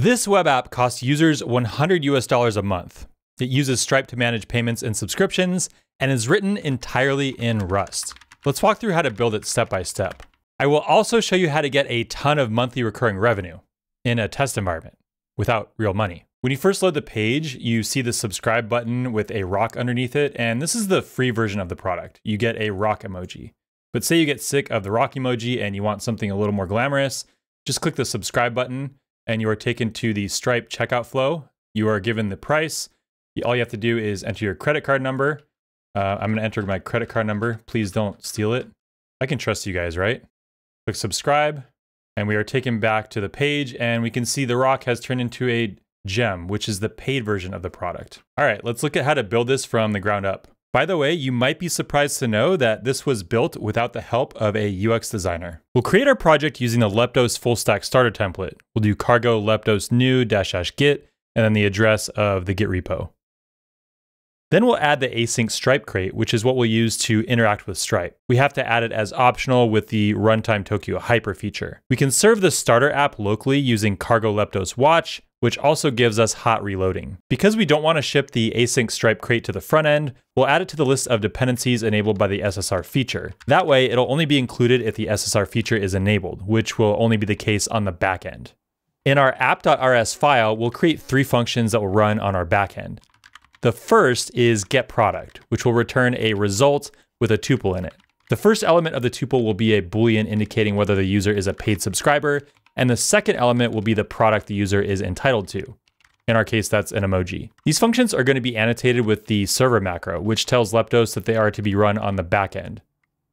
This web app costs users 100 US dollars a month. It uses Stripe to manage payments and subscriptions and is written entirely in Rust. Let's walk through how to build it step by step. I will also show you how to get a ton of monthly recurring revenue in a test environment without real money. When you first load the page, you see the subscribe button with a rock underneath it, and this is the free version of the product. You get a rock emoji. But say you get sick of the rock emoji and you want something a little more glamorous, just click the subscribe button and you are taken to the Stripe checkout flow. You are given the price. All you have to do is enter your credit card number. Uh, I'm to enter my credit card number. Please don't steal it. I can trust you guys, right? Click subscribe, and we are taken back to the page, and we can see the rock has turned into a gem, which is the paid version of the product. All right, let's look at how to build this from the ground up. By the way, you might be surprised to know that this was built without the help of a UX designer. We'll create our project using the Leptos full stack starter template. We'll do cargo leptos new dash dash git and then the address of the git repo. Then we'll add the async Stripe crate, which is what we'll use to interact with Stripe. We have to add it as optional with the Runtime Tokio Hyper feature. We can serve the starter app locally using Cargo Leptos Watch, which also gives us hot reloading. Because we don't want to ship the async Stripe crate to the front end, we'll add it to the list of dependencies enabled by the SSR feature. That way, it'll only be included if the SSR feature is enabled, which will only be the case on the back end. In our app.rs file, we'll create three functions that will run on our backend. The first is getProduct, which will return a result with a tuple in it. The first element of the tuple will be a boolean indicating whether the user is a paid subscriber, and the second element will be the product the user is entitled to. In our case, that's an emoji. These functions are going to be annotated with the server macro, which tells Leptos that they are to be run on the backend.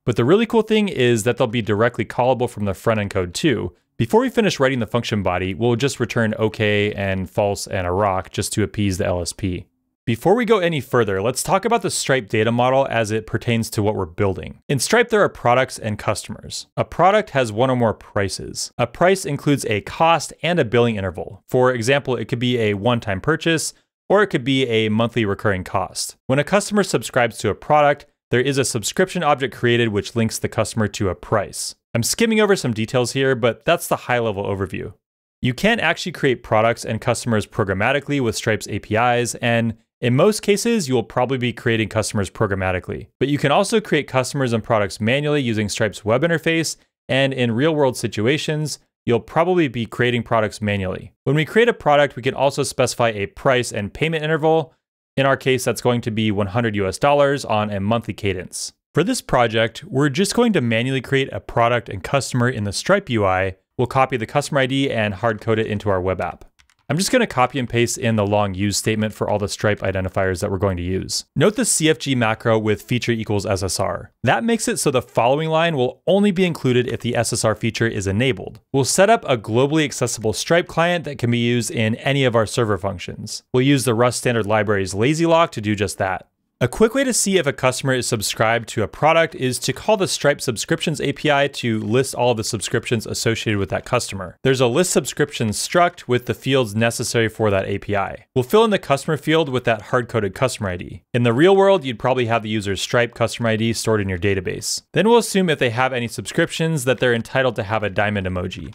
But the really cool thing is that they'll be directly callable from the front end code too. Before we finish writing the function body, we'll just return OK and false and a rock just to appease the LSP. Before we go any further, let's talk about the Stripe data model as it pertains to what we're building. In Stripe, there are products and customers. A product has one or more prices. A price includes a cost and a billing interval. For example, it could be a one-time purchase, or it could be a monthly recurring cost. When a customer subscribes to a product, there is a subscription object created which links the customer to a price. I'm skimming over some details here, but that's the high level overview. You can actually create products and customers programmatically with Stripe's APIs, and in most cases, you will probably be creating customers programmatically, but you can also create customers and products manually using Stripe's web interface, and in real world situations, you'll probably be creating products manually. When we create a product, we can also specify a price and payment interval. In our case, that's going to be 100 US dollars on a monthly cadence. For this project, we're just going to manually create a product and customer in the Stripe UI. We'll copy the customer ID and hard code it into our web app. I'm just going to copy and paste in the long use statement for all the Stripe identifiers that we're going to use. Note the CFG macro with feature equals SSR. That makes it so the following line will only be included if the SSR feature is enabled. We'll set up a globally accessible Stripe client that can be used in any of our server functions. We'll use the Rust standard library's lazy lock to do just that. A quick way to see if a customer is subscribed to a product is to call the Stripe subscriptions API to list all the subscriptions associated with that customer. There's a list subscriptions struct with the fields necessary for that API. We'll fill in the customer field with that hard-coded customer ID. In the real world, you'd probably have the user's Stripe customer ID stored in your database. Then we'll assume if they have any subscriptions that they're entitled to have a diamond emoji.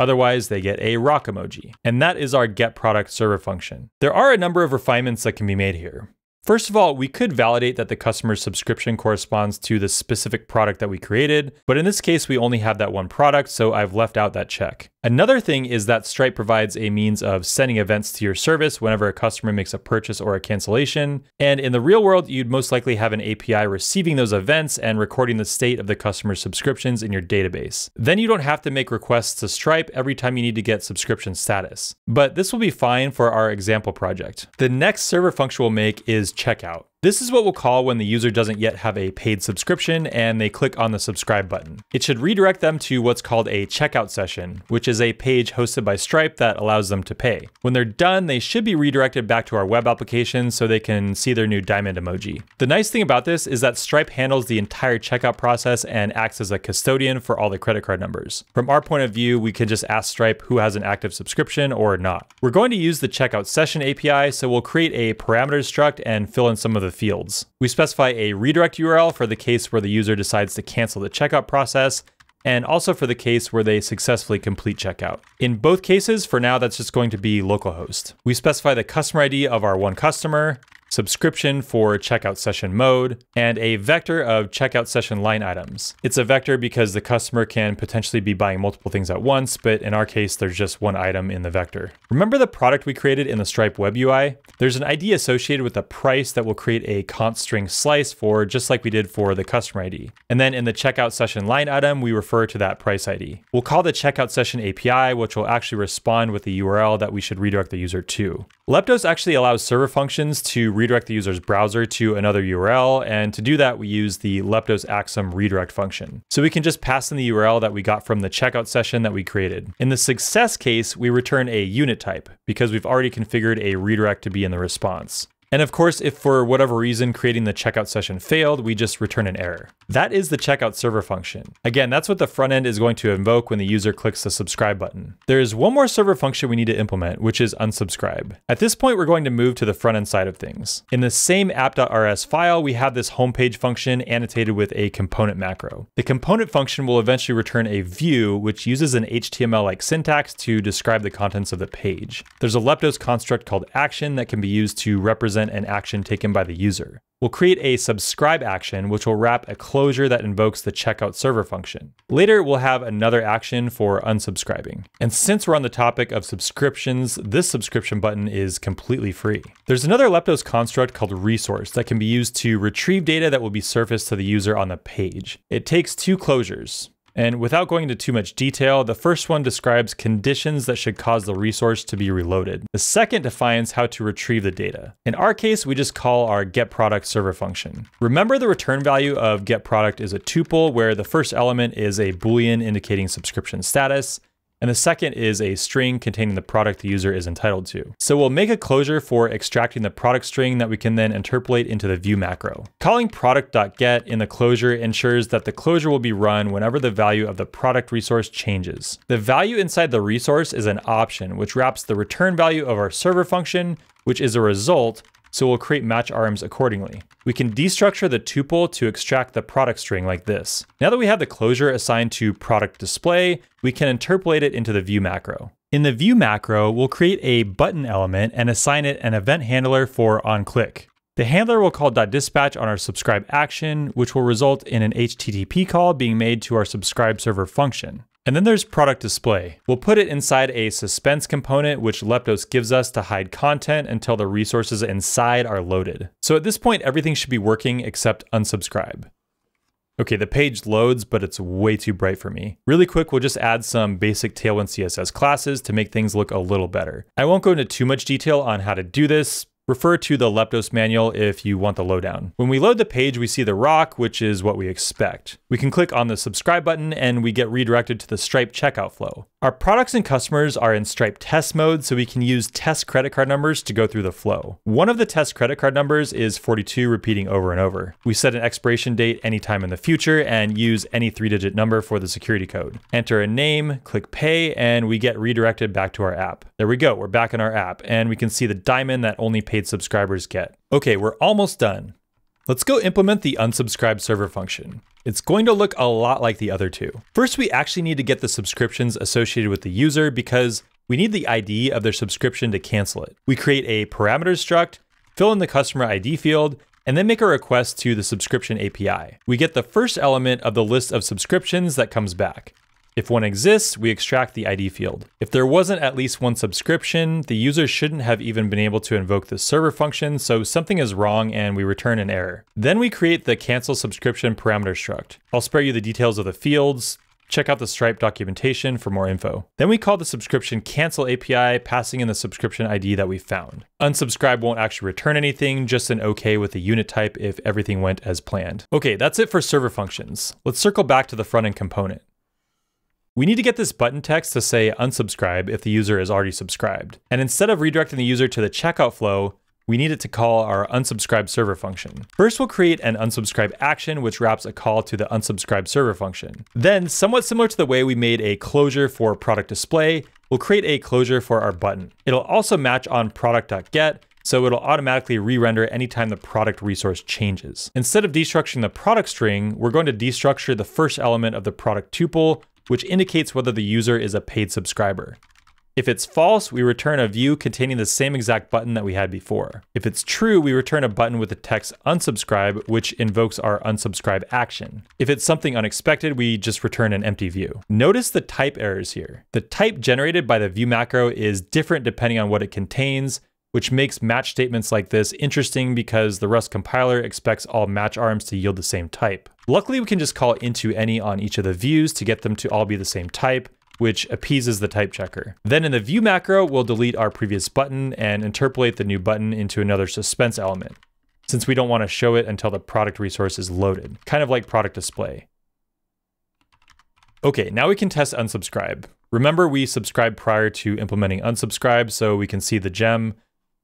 Otherwise, they get a rock emoji. And that is our get product server function. There are a number of refinements that can be made here. First of all, we could validate that the customer's subscription corresponds to the specific product that we created, but in this case, we only have that one product, so I've left out that check. Another thing is that Stripe provides a means of sending events to your service whenever a customer makes a purchase or a cancellation. And in the real world, you'd most likely have an API receiving those events and recording the state of the customer's subscriptions in your database. Then you don't have to make requests to Stripe every time you need to get subscription status. But this will be fine for our example project. The next server function we'll make is checkout. This is what we'll call when the user doesn't yet have a paid subscription and they click on the subscribe button. It should redirect them to what's called a checkout session, which is a page hosted by Stripe that allows them to pay. When they're done, they should be redirected back to our web application so they can see their new diamond emoji. The nice thing about this is that Stripe handles the entire checkout process and acts as a custodian for all the credit card numbers. From our point of view, we can just ask Stripe who has an active subscription or not. We're going to use the checkout session API, so we'll create a parameters struct and fill in some of the the fields. We specify a redirect URL for the case where the user decides to cancel the checkout process, and also for the case where they successfully complete checkout. In both cases, for now, that's just going to be localhost. We specify the customer ID of our one customer, subscription for checkout session mode, and a vector of checkout session line items. It's a vector because the customer can potentially be buying multiple things at once, but in our case, there's just one item in the vector. Remember the product we created in the Stripe web UI? There's an ID associated with the price that will create a const string slice for, just like we did for the customer ID. And then in the checkout session line item, we refer to that price ID. We'll call the checkout session API, which will actually respond with the URL that we should redirect the user to. Leptos actually allows server functions to redirect the user's browser to another URL. And to do that, we use the Leptos Axum redirect function. So we can just pass in the URL that we got from the checkout session that we created. In the success case, we return a unit type because we've already configured a redirect to be in the response. And of course, if for whatever reason creating the checkout session failed, we just return an error. That is the checkout server function. Again, that's what the front end is going to invoke when the user clicks the subscribe button. There is one more server function we need to implement, which is unsubscribe. At this point, we're going to move to the front end side of things. In the same app.rs file, we have this homepage function annotated with a component macro. The component function will eventually return a view, which uses an HTML-like syntax to describe the contents of the page. There's a Leptos construct called action that can be used to represent represent an action taken by the user. We'll create a subscribe action, which will wrap a closure that invokes the checkout server function. Later, we'll have another action for unsubscribing. And since we're on the topic of subscriptions, this subscription button is completely free. There's another Leptos construct called resource that can be used to retrieve data that will be surfaced to the user on the page. It takes two closures, and without going into too much detail, the first one describes conditions that should cause the resource to be reloaded. The second defines how to retrieve the data. In our case, we just call our getProduct server function. Remember the return value of getProduct is a tuple where the first element is a boolean indicating subscription status, and the second is a string containing the product the user is entitled to. So we'll make a closure for extracting the product string that we can then interpolate into the view macro. Calling product.get in the closure ensures that the closure will be run whenever the value of the product resource changes. The value inside the resource is an option, which wraps the return value of our server function, which is a result so we'll create match arms accordingly. We can destructure the tuple to extract the product string like this. Now that we have the closure assigned to product display, we can interpolate it into the view macro. In the view macro, we'll create a button element and assign it an event handler for onClick. The handler will call .dispatch on our subscribe action, which will result in an HTTP call being made to our subscribe server function. And then there's product display. We'll put it inside a suspense component, which Leptos gives us to hide content until the resources inside are loaded. So at this point, everything should be working except unsubscribe. Okay, the page loads, but it's way too bright for me. Really quick, we'll just add some basic Tailwind CSS classes to make things look a little better. I won't go into too much detail on how to do this. Refer to the Leptos manual if you want the lowdown. When we load the page, we see the rock, which is what we expect. We can click on the subscribe button and we get redirected to the Stripe checkout flow. Our products and customers are in Stripe test mode, so we can use test credit card numbers to go through the flow. One of the test credit card numbers is 42 repeating over and over. We set an expiration date anytime in the future and use any three digit number for the security code. Enter a name, click pay, and we get redirected back to our app. There we go, we're back in our app, and we can see the diamond that only paid subscribers get. Okay, we're almost done. Let's go implement the unsubscribe server function. It's going to look a lot like the other two. First, we actually need to get the subscriptions associated with the user because we need the ID of their subscription to cancel it. We create a parameters struct, fill in the customer ID field, and then make a request to the subscription API. We get the first element of the list of subscriptions that comes back. If one exists, we extract the ID field. If there wasn't at least one subscription, the user shouldn't have even been able to invoke the server function, so something is wrong and we return an error. Then we create the cancel subscription parameter struct. I'll spare you the details of the fields, check out the Stripe documentation for more info. Then we call the subscription cancel API, passing in the subscription ID that we found. Unsubscribe won't actually return anything, just an OK with the unit type if everything went as planned. Okay, that's it for server functions. Let's circle back to the front end component. We need to get this button text to say unsubscribe if the user is already subscribed. And instead of redirecting the user to the checkout flow, we need it to call our unsubscribe server function. First, we'll create an unsubscribe action, which wraps a call to the unsubscribe server function. Then, somewhat similar to the way we made a closure for product display, we'll create a closure for our button. It'll also match on product.get, so it'll automatically re-render anytime the product resource changes. Instead of destructuring the product string, we're going to destructure the first element of the product tuple, which indicates whether the user is a paid subscriber. If it's false, we return a view containing the same exact button that we had before. If it's true, we return a button with the text unsubscribe, which invokes our unsubscribe action. If it's something unexpected, we just return an empty view. Notice the type errors here. The type generated by the view macro is different depending on what it contains, which makes match statements like this interesting because the Rust compiler expects all match arms to yield the same type. Luckily, we can just call into any on each of the views to get them to all be the same type, which appeases the type checker. Then in the view macro, we'll delete our previous button and interpolate the new button into another suspense element, since we don't want to show it until the product resource is loaded, kind of like product display. Okay, now we can test unsubscribe. Remember we subscribed prior to implementing unsubscribe so we can see the gem.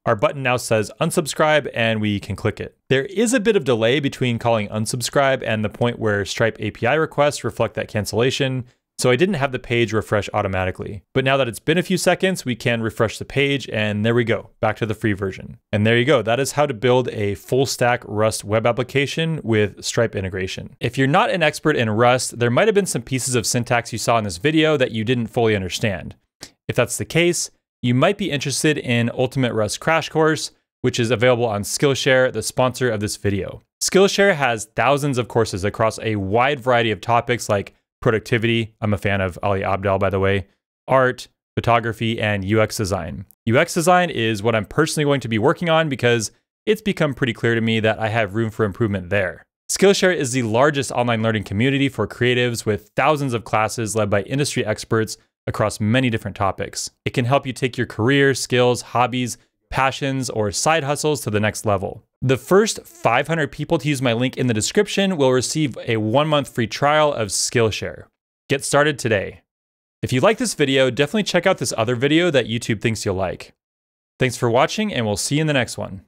Our button now says unsubscribe and we can click it. There is a bit of delay between calling unsubscribe and the point where Stripe API requests reflect that cancellation, so I didn't have the page refresh automatically. But now that it's been a few seconds, we can refresh the page and there we go, back to the free version. And there you go, that is how to build a full stack Rust web application with Stripe integration. If you're not an expert in Rust, there might have been some pieces of syntax you saw in this video that you didn't fully understand. If that's the case, you might be interested in Ultimate Rust Crash Course, which is available on Skillshare, the sponsor of this video. Skillshare has thousands of courses across a wide variety of topics like productivity. I'm a fan of Ali Abdaal, by the way, art, photography, and UX design. UX design is what I'm personally going to be working on because it's become pretty clear to me that I have room for improvement there. Skillshare is the largest online learning community for creatives with thousands of classes led by industry experts across many different topics. It can help you take your career, skills, hobbies, passions, or side hustles to the next level. The first 500 people to use my link in the description will receive a one month free trial of Skillshare. Get started today. If you like this video, definitely check out this other video that YouTube thinks you'll like. Thanks for watching, and we'll see you in the next one.